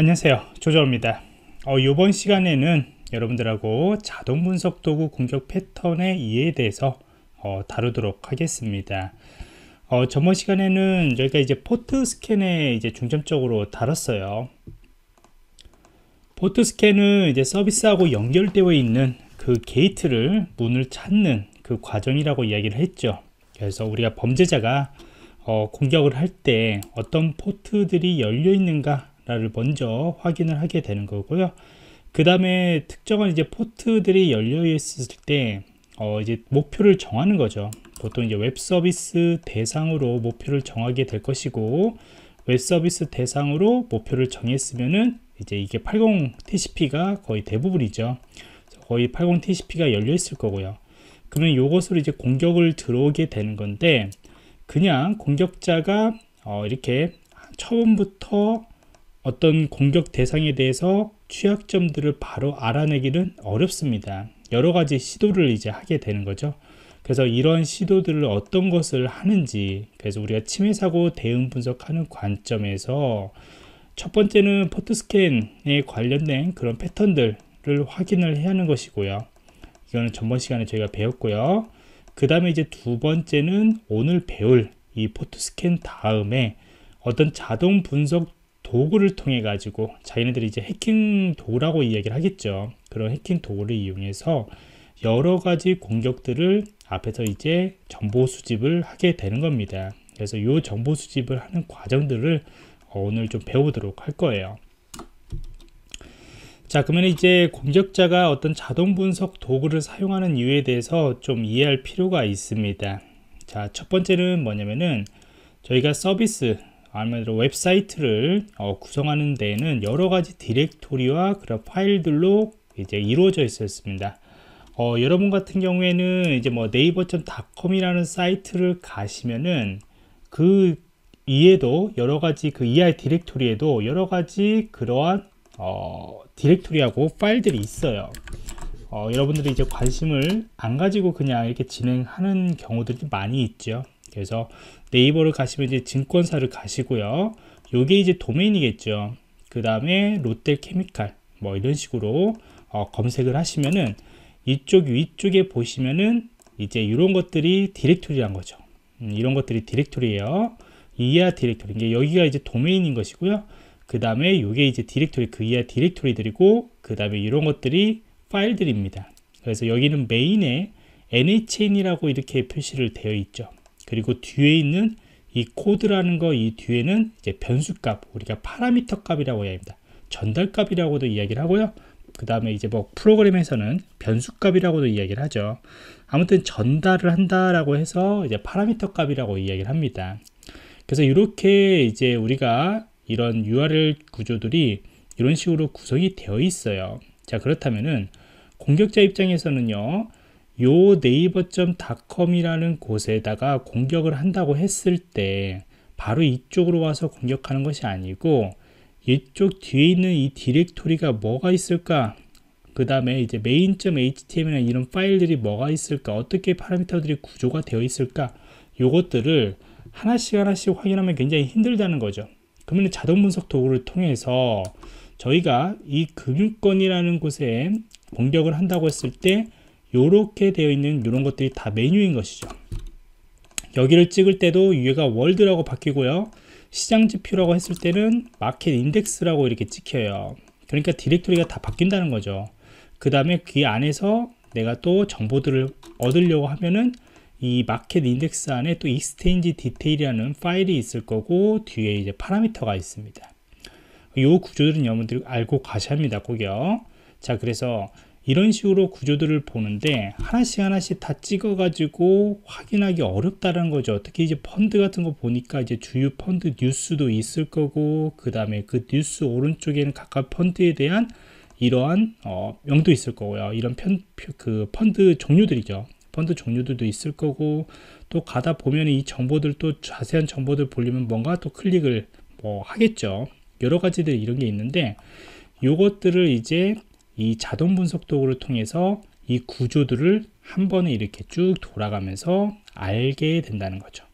안녕하세요. 조조입니다. 어, 이번 시간에는 여러분들하고 자동 분석 도구 공격 패턴의 이해에 대해서 어, 다루도록 하겠습니다. 어, 저번 시간에는 저희가 이제 포트 스캔에 이제 중점적으로 다뤘어요. 포트 스캔은 이제 서비스하고 연결되어 있는 그 게이트를 문을 찾는 그 과정이라고 이야기를 했죠. 그래서 우리가 범죄자가 어, 공격을 할 때 어떤 포트들이 열려 있는가 를 먼저 확인을 하게 되는 거고요. 그 다음에 특정한 이제 포트들이 열려 있을 때 어, 이제 목표를 정하는 거죠. 보통 이제 웹 서비스 대상으로 목표를 정하게 될 것이고 웹 서비스 대상으로 목표를 정했으면은 이제 이게 80 TCP가 거의 대부분이죠. 거의 80 TCP가 열려 있을 거고요. 그러면 이것으로 이제 공격을 들어오게 되는 건데 그냥 공격자가 어, 이렇게 처음부터 어떤 공격 대상에 대해서 취약점들을 바로 알아내기는 어렵습니다. 여러 가지 시도를 이제 하게 되는 거죠. 그래서 이런 시도들을 어떤 것을 하는지, 그래서 우리가 침해 사고 대응 분석하는 관점에서 첫 번째는 포트 스캔에 관련된 그런 패턴들을 확인을 해야 하는 것이고요. 이거는 전번 시간에 저희가 배웠고요. 그 다음에 이제 두 번째는 오늘 배울 이 포트 스캔 다음에 어떤 자동 분석 도구를 통해 가지고 자기네들이 이제 해킹 도구라고 이야기를 하겠죠. 그런 해킹 도구를 이용해서 여러 가지 공격들을 앞에서 이제 정보 수집을 하게 되는 겁니다. 그래서 이 정보 수집을 하는 과정들을 오늘 좀 배우도록 할 거예요. 자, 그러면 이제 공격자가 어떤 자동 분석 도구를 사용하는 이유에 대해서 좀 이해할 필요가 있습니다. 자, 첫 번째는 뭐냐면은 저희가 서비스 아니면 웹사이트를 어, 구성하는 데에는 여러 가지 디렉토리와 그런 파일들로 이제 이루어져 있었습니다. 어, 여러분 같은 경우에는 이제 뭐 네이버.com이라는 사이트를 가시면은 그 이에도 여러 가지 그 ER 디렉토리에도 여러 가지 그러한 어, 디렉토리하고 파일들이 있어요. 어, 여러분들이 이제 관심을 안 가지고 그냥 이렇게 진행하는 경우들이 많이 있죠. 그래서 네이버를 가시면 이제 증권사를 가시고요. 요게 이제 도메인이겠죠. 그 다음에 롯데케미칼 뭐 이런 식으로 어, 검색을 하시면은 이쪽 위쪽에 보시면은 이제 이런 것들이 디렉토리란 거죠. 음, 이런 것들이 디렉토리예요. 이하 디렉토리. 이게 여기가 이제 도메인인 것이고요. 그 다음에 요게 이제 디렉토리 그 이하 디렉토리들이고 그 다음에 이런 것들이 파일들입니다. 그래서 여기는 메인에 nhn이라고 이렇게 표시를 되어 있죠. 그리고 뒤에 있는 이 코드라는 거 이 뒤에는 이제 변수값 우리가 파라미터 값이라고 이야기합니다. 전달 값이라고도 이야기를 하고요. 그 다음에 이제 뭐 프로그램에서는 변수 값이라고도 이야기를 하죠. 아무튼 전달을 한다라고 해서 이제 파라미터 값이라고 이야기를 합니다. 그래서 이렇게 이제 우리가 이런 URL 구조들이 이런 식으로 구성이 되어 있어요. 자 그렇다면은 공격자 입장에서는요 요 네이버.com이라는 곳에다가 공격을 한다고 했을 때 바로 이쪽으로 와서 공격하는 것이 아니고 이쪽 뒤에 있는 이 디렉토리가 뭐가 있을까? 그 다음에 이제 main.html이나 이런 파일들이 뭐가 있을까? 어떻게 파라미터들이 구조가 되어 있을까? 요것들을 하나씩 하나씩 확인하면 굉장히 힘들다는 거죠. 그러면 자동 분석 도구를 통해서 저희가 이 금융권이라는 곳에 공격을 한다고 했을 때 이렇게 되어 있는 이런 것들이 다 메뉴인 것이죠. 여기를 찍을 때도 위에가 월드라고 바뀌고요. 시장 지표라고 했을 때는 market index라고 이렇게 찍혀요. 그러니까 디렉토리가 다 바뀐다는 거죠. 그 다음에 그 안에서 내가 또 정보들을 얻으려고 하면은 이 market index 안에 또 exchange detail이라는 파일이 있을 거고 뒤에 이제 파라미터가 있습니다. 이 구조들은 여러분들이 알고 가셔야 합니다 꼭요. 자 그래서 이런 식으로 구조들을 보는데 하나씩 하나씩 다 찍어 가지고 확인하기 어렵다는 거죠. 특히 이제 펀드 같은 거 보니까 이제 주요 펀드 뉴스도 있을 거고 그 다음에 그 뉴스 오른쪽에는 각각 펀드에 대한 이러한 어, 명도 있을 거고요. 이런 편, 그 펀드 종류들이죠. 펀드 종류들도 있을 거고 또 가다 보면 이 정보들 또 자세한 정보들 보려면 뭔가 또 클릭을 뭐 하겠죠. 여러 가지들 이런 게 있는데 요것들을 이제 이 자동 분석 도구를 통해서 이 구조들을 한 번에 이렇게 쭉 돌아가면서 알게 된다는 거죠.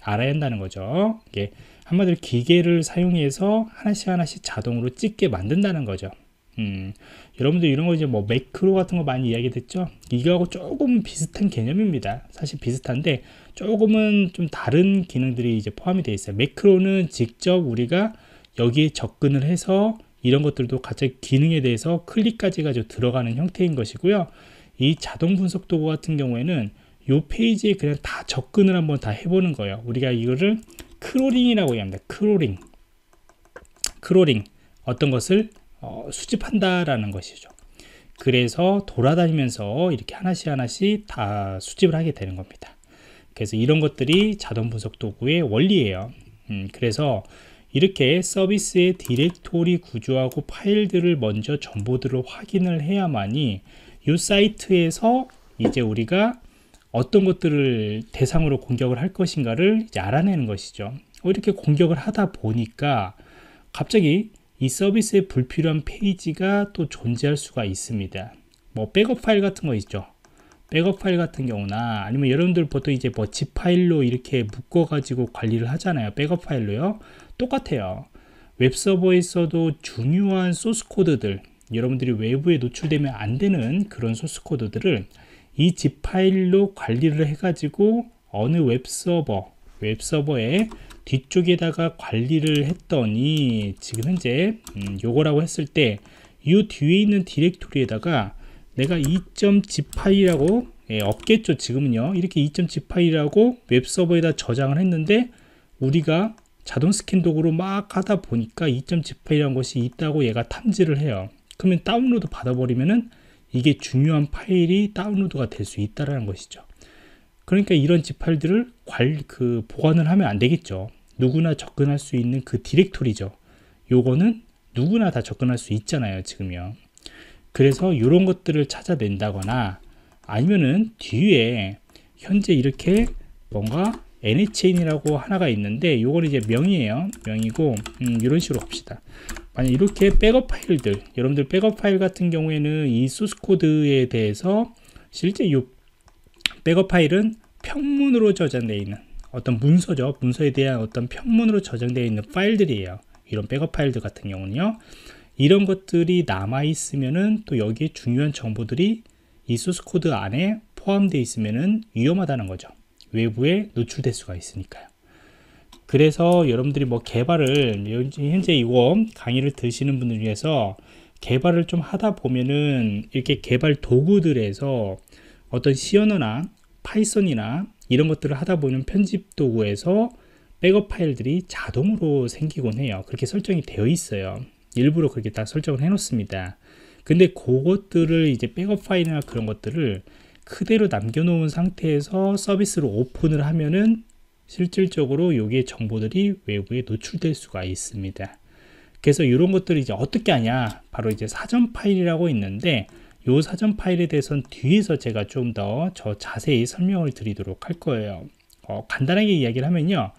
알아야 한다는 거죠. 이게 한마디로 기계를 사용해서 하나씩 하나씩 자동으로 찍게 만든다는 거죠. 음, 여러분들 이런 거 이제 뭐 매크로 같은 거 많이 이야기 됐죠? 이거하고 조금 비슷한 개념입니다. 사실 비슷한데 조금은 좀 다른 기능들이 이제 포함이 되어 있어요. 매크로는 직접 우리가 여기에 접근을 해서 이런 것들도 같이 기능에 대해서 클릭까지 가지고 들어가는 형태인 것이고요. 이 자동 분석 도구 같은 경우에는 이 페이지에 그냥 다 접근을 한번 다 해보는 거예요. 우리가 이거를 크롤링이라고 합니다. 크롤링. 크롤링. 어떤 것을 어, 수집한다라는 것이죠. 그래서 돌아다니면서 이렇게 하나씩 하나씩 다 수집을 하게 되는 겁니다. 그래서 이런 것들이 자동 분석 도구의 원리예요. 음, 그래서 이렇게 서비스의 디렉토리 구조하고 파일들을 먼저 정보들을 확인을 해야만이 이 사이트에서 이제 우리가 어떤 것들을 대상으로 공격을 할 것인가를 알아내는 것이죠. 어, 이렇게 공격을 하다 보니까 갑자기 이 서비스에 불필요한 페이지가 또 존재할 수가 있습니다. 뭐 백업 파일 같은 거 있죠. 백업 파일 같은 경우나 아니면 여러분들 보통 이제 뭐 zip 파일로 이렇게 묶어 가지고 관리를 하잖아요. 백업 파일로요. 똑같아요. 웹서버에서도 중요한 소스 코드들 여러분들이 외부에 노출되면 안 되는 그런 소스 코드들을 이 zip 파일로 관리를 해 가지고 어느 웹서버 웹서버에 뒤쪽에다가 관리를 했더니 지금 현재 음, 요거라고 했을 때 이 뒤에 있는 디렉토리에다가 내가 2.zip 파일이라고 예, 없겠죠 지금은요 이렇게 2.zip 파일이라고 웹서버에다 저장을 했는데 우리가 자동 스캔 도구로 막 하다 보니까 2.zip 파일이라는 것이 있다고 얘가 탐지를 해요 그러면 다운로드 받아버리면은 이게 중요한 파일이 다운로드가 될 수 있다라는 것이죠 그러니까 이런 지 파일들을 관, 그 보관을 하면 안 되겠죠. 누구나 접근할 수 있는 그 디렉토리죠. 요거는 누구나 다 접근할 수 있잖아요, 지금요. 그래서 이런 것들을 찾아낸다거나 아니면은 뒤에 현재 이렇게 뭔가 nchain이라고 하나가 있는데 요건 이제 명이에요. 명이고 음, 이런 식으로 합시다. 만약 이렇게 백업 파일들 여러분들 백업 파일 같은 경우에는 이 소스 코드에 대해서 실제 요 백업 파일은 평문으로 저장되어 있는 어떤 문서죠. 문서에 대한 어떤 평문으로 저장되어 있는 파일들이에요. 이런 백업 파일들 같은 경우는요. 이런 것들이 남아 있으면은 또 여기에 중요한 정보들이 이 소스 코드 안에 포함되어 있으면은 위험하다는 거죠. 외부에 노출될 수가 있으니까요. 그래서 여러분들이 뭐 개발을 현재 이거 강의를 들으시는 분들 위해서 개발을 좀 하다 보면은 이렇게 개발 도구들에서 어떤 언어나 파이썬이나 이런 것들을 하다 보면 편집 도구에서 백업 파일들이 자동으로 생기곤 해요. 그렇게 설정이 되어 있어요. 일부러 그렇게 다 설정을 해 놓습니다. 근데 그것들을 이제 백업 파일이나 그런 것들을 그대로 남겨놓은 상태에서 서비스로 오픈을 하면은 실질적으로 여기에 정보들이 외부에 노출될 수가 있습니다. 그래서 이런 것들을 이제 어떻게 하냐? 바로 이제 사전 파일이라고 있는데 이 사전 파일에 대해서는 뒤에서 제가 좀 더 저 자세히 설명을 드리도록 할 거예요. 어, 간단하게 이야기를 하면요.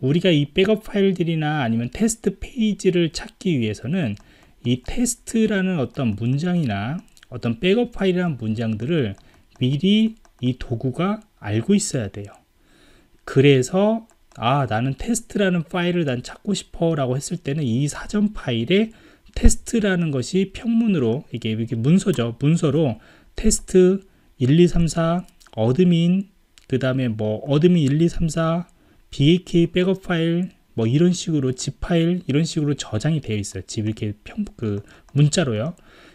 우리가 이 백업 파일들이나 아니면 테스트 페이지를 찾기 위해서는 이 테스트라는 어떤 문장이나 어떤 백업 파일이라는 문장들을 미리 이 도구가 알고 있어야 돼요. 그래서 아 나는 테스트라는 파일을 난 찾고 싶어 라고 했을 때는 이 사전 파일에 테스트라는 것이 평문으로 이게 이렇게 문서죠. 문서로 테스트 1, 2, 3, 4 admin 그 다음에 뭐 admin 1, 2, 3, 4 BAK 백업 파일 뭐 이런 식으로 zip 파일 이런 식으로 저장이 되어 있어요. 집 이렇게 평 그 문자로요.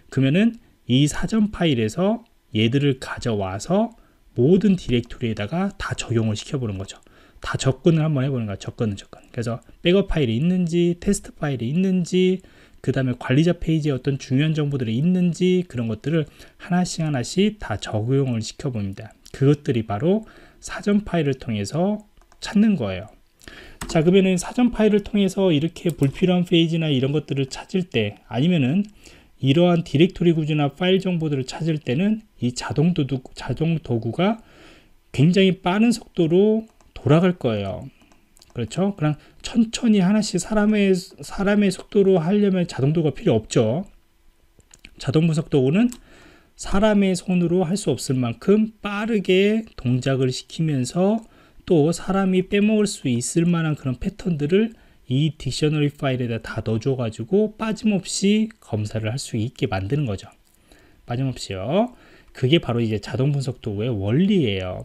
그러면은 이 사전 파일에서 얘들을 가져와서 모든 디렉토리에다가 다 적용을 시켜보는 거죠. 다 접근을 한번 해보는 거야. 접근은 접근. 그래서 백업 파일이 있는지, 테스트 파일이 있는지, 그 다음에 관리자 페이지에 어떤 중요한 정보들이 있는지 그런 것들을 하나씩 하나씩 다 적용을 시켜 봅니다. 그것들이 바로 사전 파일을 통해서 찾는 거예요. 자, 그러면은 사전 파일을 통해서 이렇게 불필요한 페이지나 이런 것들을 찾을 때 아니면은 이러한 디렉토리 구조나 파일 정보들을 찾을 때는 이 자동 도구, 자동 도구가 굉장히 빠른 속도로 돌아갈 거예요. 그렇죠? 그냥 천천히 하나씩 사람의 사람의 속도로 하려면 자동도가 필요 없죠. 자동 분석 도구는 사람의 손으로 할 수 없을 만큼 빠르게 동작을 시키면서 또 사람이 빼먹을 수 있을 만한 그런 패턴들을 이 dictionary 파일에다 다 넣어줘가지고 빠짐없이 검사를 할 수 있게 만드는 거죠. 빠짐없이요. 그게 바로 이제 자동 분석 도구의 원리예요.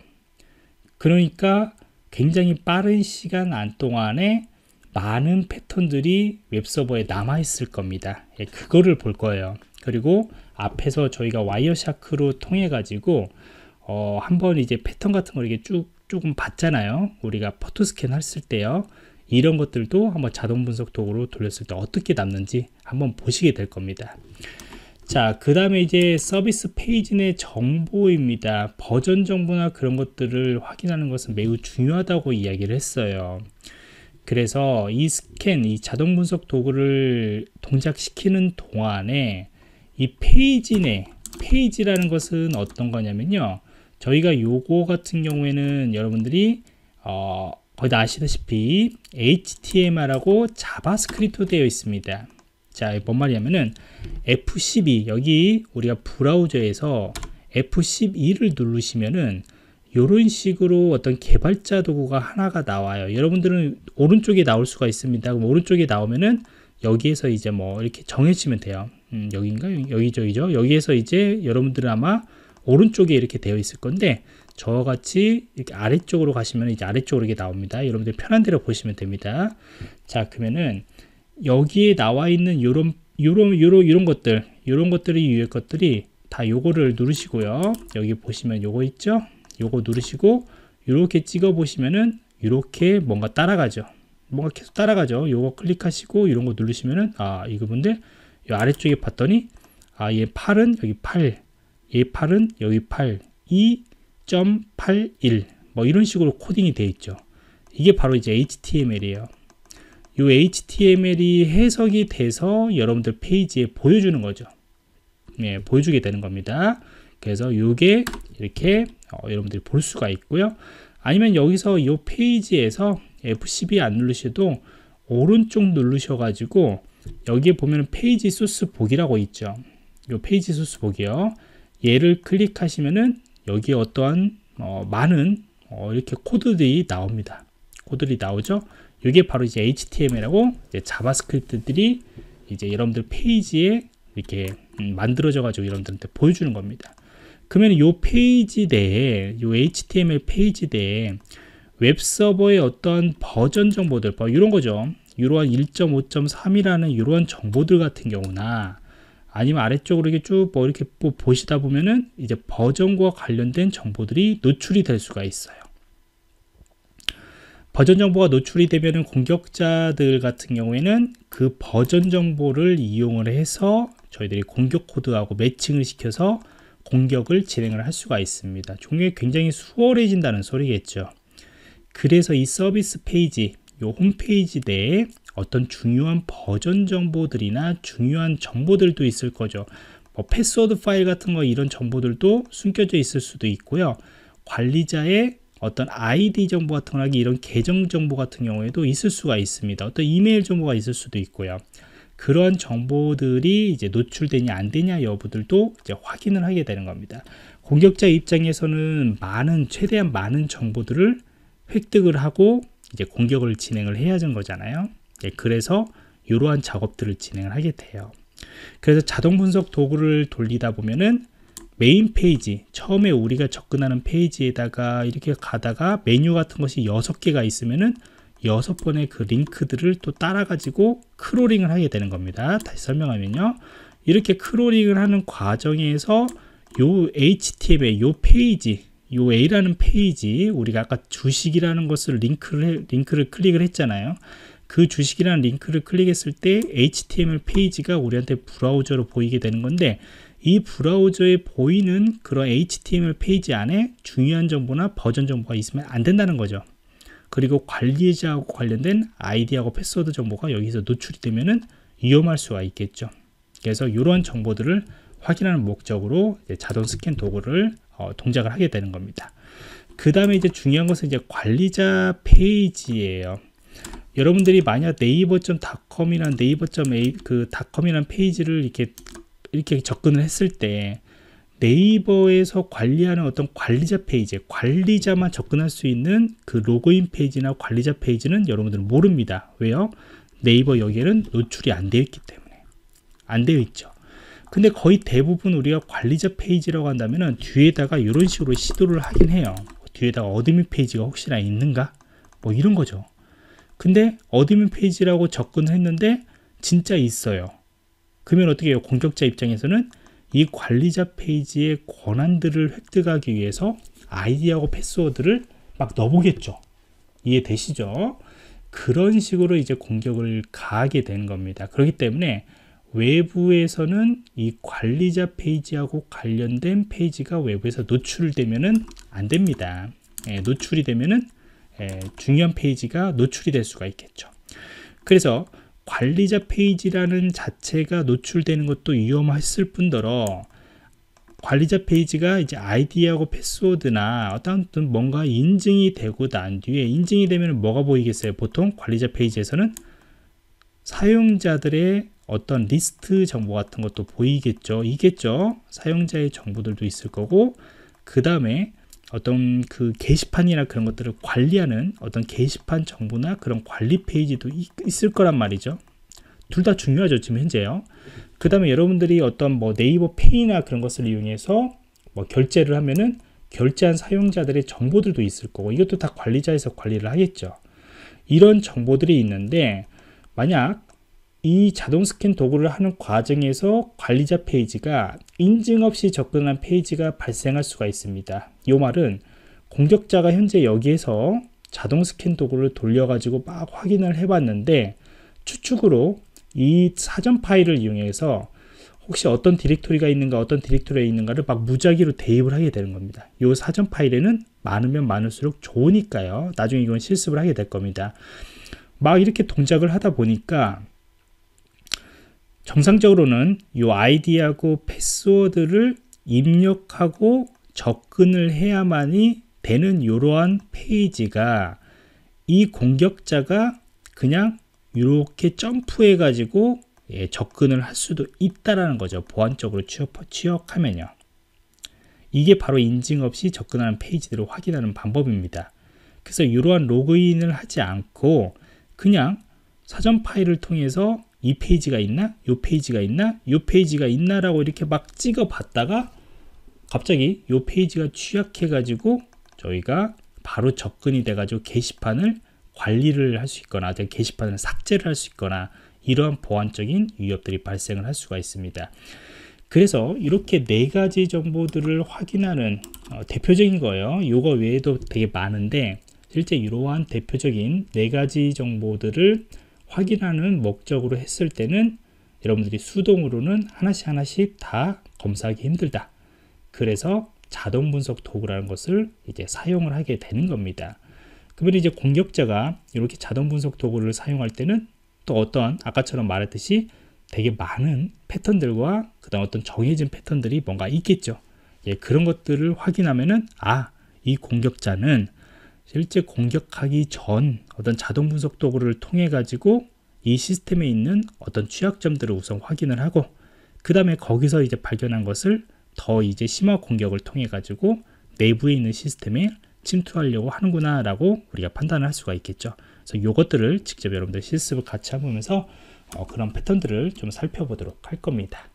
그러니까 굉장히 빠른 시간 안 동안에 많은 패턴들이 웹서버에 남아 있을 겁니다. 예, 그거를 볼 거예요. 그리고 앞에서 저희가 Wireshark로 통해 가지고 어, 한번 이제 패턴 같은 걸 이렇게 쭉 조금 봤잖아요. 우리가 port scan 했을 때요. 이런 것들도 한번 자동 분석 도구로 돌렸을 때 어떻게 남는지 한번 보시게 될 겁니다. 자, 그 다음에 이제 서비스 페이지 내 정보입니다. 버전 정보나 그런 것들을 확인하는 것은 매우 중요하다고 이야기를 했어요. 그래서 이 스캔, 이 자동 분석 도구를 동작시키는 동안에 이 페이지 내, 페이지라는 것은 어떤 거냐면요. 저희가 요거 같은 경우에는 여러분들이 어, 거의 다 아시다시피 HTML하고 자바스크립트 되어 있습니다. 자, 뭔 말이냐면은 F12 여기 우리가 브라우저에서 F12를 누르시면은 이런 식으로 어떤 개발자 도구가 하나가 나와요. 여러분들은 오른쪽에 나올 수가 있습니다. 그럼 오른쪽에 나오면은 여기에서 이제 뭐 이렇게 정해지면 돼요. 음, 여기인가? 여기 저기죠. 여기에서 이제 여러분들은 아마 오른쪽에 이렇게 되어 있을 건데 저와 같이 이렇게 아래쪽으로 가시면 이제 아래쪽으로 이렇게 나옵니다. 여러분들 편한 대로 보시면 됩니다. 자, 그러면은 여기에 나와 있는 요런 요런 요런 이런 것들 요런 것들이 유의 것들이 다 요거를 누르시고요. 여기 보시면 요거 있죠? 요거 누르시고 이렇게 찍어 보시면은 이렇게 뭔가 따라가죠. 뭔가 계속 따라가죠. 요거 클릭하시고 이런 거 누르시면은 아 이거 분들 요 아래쪽에 봤더니 아얘 8은 여기 8, 얘 8은 여기 8, 2.81 뭐 이런 식으로 코딩이 되어 있죠. 이게 바로 이제 HTML이에요. 이 HTML이 해석이 돼서 여러분들 페이지에 보여주는 거죠. 예, 보여주게 되는 겁니다. 그래서 이게 이렇게 어, 여러분들이 볼 수가 있고요. 아니면 여기서 이 페이지에서 F12 안 누르셔도 오른쪽 누르셔가지고 여기에 보면 페이지 소스 보기라고 있죠. 이 페이지 소스 보기요. 얘를 클릭하시면은 여기에 어떠한 어, 많은 어, 이렇게 코드들이 나옵니다. 코드들이 나오죠. 이게 바로 이제 HTML하고 이제 자바스크립트들이 이제 여러분들 페이지에 이렇게 음, 만들어져 가지고 여러분들한테 보여주는 겁니다. 그러면 이 페이지 내에 이 HTML 페이지 내에 웹 서버의 어떤 버전 정보들 뭐 이런 거죠. 이러한 1.5.3이라는 이러한 정보들 같은 경우나 아니면 아래쪽으로 이렇게 쭉 뭐 이렇게 보시다 보면은 이제 버전과 관련된 정보들이 노출이 될 수가 있어요. 버전 정보가 노출이 되면 공격자들 같은 경우에는 그 버전 정보를 이용을 해서 저희들이 공격 코드하고 매칭을 시켜서 공격을 진행을 할 수가 있습니다. 종류가 굉장히 수월해진다는 소리겠죠. 그래서 이 서비스 페이지, 이 홈페이지 내에 어떤 중요한 버전 정보들이나 중요한 정보들도 있을 거죠. 뭐 패스워드 파일 같은 거 이런 정보들도 숨겨져 있을 수도 있고요. 관리자의 어떤 아이디 정보 같은 거나 이런 계정 정보 같은 경우에도 있을 수가 있습니다. 어떤 이메일 정보가 있을 수도 있고요. 그런 정보들이 이제 노출되냐 안 되냐 여부들도 이제 확인을 하게 되는 겁니다. 공격자 입장에서는 많은 최대한 많은 정보들을 획득을 하고 이제 공격을 진행을 해야 하는 거잖아요. 예, 그래서 이러한 작업들을 진행을 하게 돼요. 그래서 자동 분석 도구를 돌리다 보면은 메인 페이지 처음에 우리가 접근하는 페이지에다가 이렇게 가다가 메뉴 같은 것이 6개가 있으면은 여섯 번의 그 링크들을 또 따라 가지고 crawling을 하게 되는 겁니다. 다시 설명하면요. 이렇게 crawling을 하는 과정에서 요 HTML 요 페이지 요 A라는 페이지 우리가 아까 주식이라는 것을 링크를 링크를 클릭을 했잖아요 그 주식이라는 링크를 클릭했을 때 HTML 페이지가 우리한테 브라우저로 보이게 되는 건데 이 브라우저에 보이는 그런 HTML 페이지 안에 중요한 정보나 버전 정보가 있으면 안 된다는 거죠. 그리고 관리자하고 관련된 아이디하고 패스워드 정보가 여기서 노출이 되면은 위험할 수가 있겠죠. 그래서 이러한 정보들을 확인하는 목적으로 자동 스캔 도구를 어, 동작을 하게 되는 겁니다. 그 다음에 이제 중요한 것은 이제 관리자 페이지예요. 여러분들이 만약 네이버.com이나 네이버.a 그 닷컴이라는 페이지를 이렇게 이렇게 접근을 했을 때 네이버에서 관리하는 어떤 관리자 페이지, 관리자만 접근할 수 있는 그 로그인 페이지나 관리자 페이지는 여러분들은 모릅니다. 왜요? 네이버 여기에는 노출이 안 되어 있기 때문에. 안 되어 있죠. 근데 거의 대부분 우리가 관리자 페이지라고 한다면은 뒤에다가 이런 식으로 시도를 하긴 해요. 뒤에다가 admin 페이지가 혹시나 있는가? 뭐 이런 거죠. 근데 admin 페이지라고 접근했는데 진짜 있어요. 그러면 어떻게 해요? 공격자 입장에서는 이 관리자 페이지의 권한들을 획득하기 위해서 아이디하고 패스워드를 막 넣어보겠죠. 이해되시죠? 그런 식으로 이제 공격을 가하게 되는 겁니다. 그렇기 때문에 외부에서는 이 관리자 페이지하고 관련된 페이지가 외부에서 노출되면은 안 됩니다. 예, 노출이 되면은 예, 중요한 페이지가 노출이 될 수가 있겠죠. 그래서 관리자 페이지라는 자체가 노출되는 것도 위험했을 뿐더러 관리자 페이지가 이제 아이디하고 패스워드나 어떤 뭔가 인증이 되고 난 뒤에 인증이 되면 뭐가 보이겠어요? 보통 관리자 페이지에서는 사용자들의 어떤 리스트 정보 같은 것도 보이겠죠. 이겠죠. 사용자의 정보들도 있을 거고 그 다음에 어떤 그 게시판이나 그런 것들을 관리하는 어떤 게시판 정보나 그런 관리 페이지도 있을 거란 말이죠. 둘 다 중요하죠. 지금 현재요. 그 다음에 여러분들이 어떤 뭐 네이버 페이나 그런 것을 이용해서 뭐 결제를 하면은 결제한 사용자들의 정보들도 있을 거고 이것도 다 관리자에서 관리를 하겠죠. 이런 정보들이 있는데 만약 이 자동 스캔 도구를 하는 과정에서 관리자 페이지가 인증 없이 접근한 페이지가 발생할 수가 있습니다. 이 말은 공격자가 현재 여기에서 자동 스캔 도구를 돌려가지고 막 확인을 해봤는데 추측으로 이 사전 파일을 이용해서 혹시 어떤 디렉토리가 있는가 어떤 디렉토리가 있는가를 막 무작위로 대입을 하게 되는 겁니다. 이 사전 파일에는 많으면 많을수록 좋으니까요. 나중에 이건 실습을 하게 될 겁니다. 막 이렇게 동작을 하다 보니까 정상적으로는 이 아이디하고 패스워드를 입력하고 접근을 해야만이 되는 이러한 페이지가 이 공격자가 그냥 이렇게 점프해 가지고 예, 접근을 할 수도 있다라는 거죠. 보안적으로 취약, 취약하면요. 이게 바로 인증 없이 접근하는 페이지들을 확인하는 방법입니다. 그래서 이러한 로그인을 하지 않고 그냥 사전 파일을 통해서 이 페이지가 있나? 요 페이지가 있나? 요 페이지가 있나 라고 이렇게 막 찍어 봤다가 갑자기 요 페이지가 취약해 가지고 저희가 바로 접근이 돼 가지고 게시판을 관리를 할 수 있거나 게시판을 삭제를 할 수 있거나 이러한 보안적인 위협들이 발생을 할 수가 있습니다. 그래서 이렇게 네 가지 정보들을 확인하는 어, 대표적인 거예요. 이거 외에도 되게 많은데 실제 이러한 대표적인 네 가지 정보들을 확인하는 목적으로 했을 때는 여러분들이 수동으로는 하나씩 하나씩 다 검사하기 힘들다. 그래서 자동 분석 도구라는 것을 이제 사용을 하게 되는 겁니다. 그러면 이제 공격자가 이렇게 자동 분석 도구를 사용할 때는 또 어떤 아까처럼 말했듯이 되게 많은 패턴들과 그다음 어떤 정해진 패턴들이 뭔가 있겠죠. 예, 그런 것들을 확인하면은 아, 이 공격자는 실제 공격하기 전 어떤 자동 분석 도구를 통해 가지고 이 시스템에 있는 어떤 취약점들을 우선 확인을 하고 그 다음에 거기서 이제 발견한 것을 더 이제 심화 공격을 통해 가지고 내부에 있는 시스템에 침투하려고 하는구나 라고 우리가 판단을 할 수가 있겠죠. 그래서 이것들을 직접 여러분들 실습을 같이 해보면서 어, 그런 패턴들을 좀 살펴보도록 할 겁니다